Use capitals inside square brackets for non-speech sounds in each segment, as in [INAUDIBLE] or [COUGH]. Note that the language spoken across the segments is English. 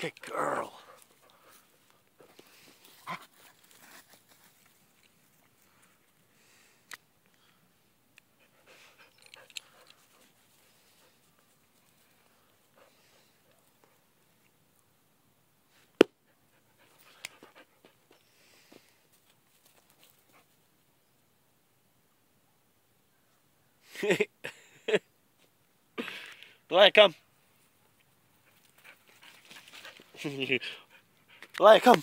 Good girl. [LAUGHS] Malaya, come. [LAUGHS] Malaya, come.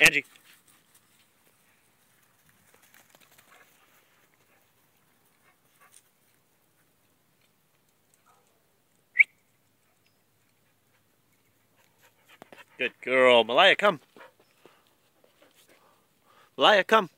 Angie. Good girl. Malaya, come. Malaya, come.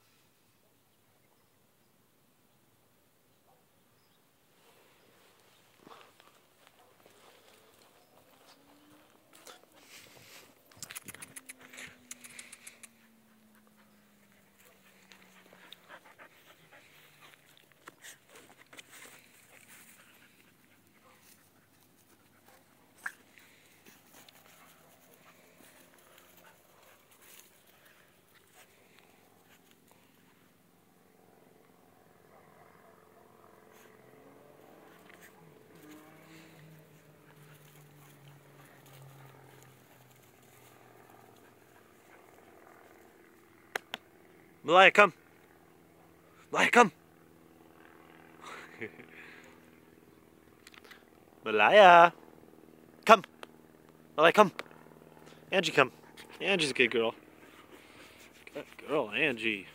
Malaya, come. Malaya, come. [LAUGHS] Malaya. Come. Malaya, come. Angie, come. Angie's a good girl. Good girl, Angie.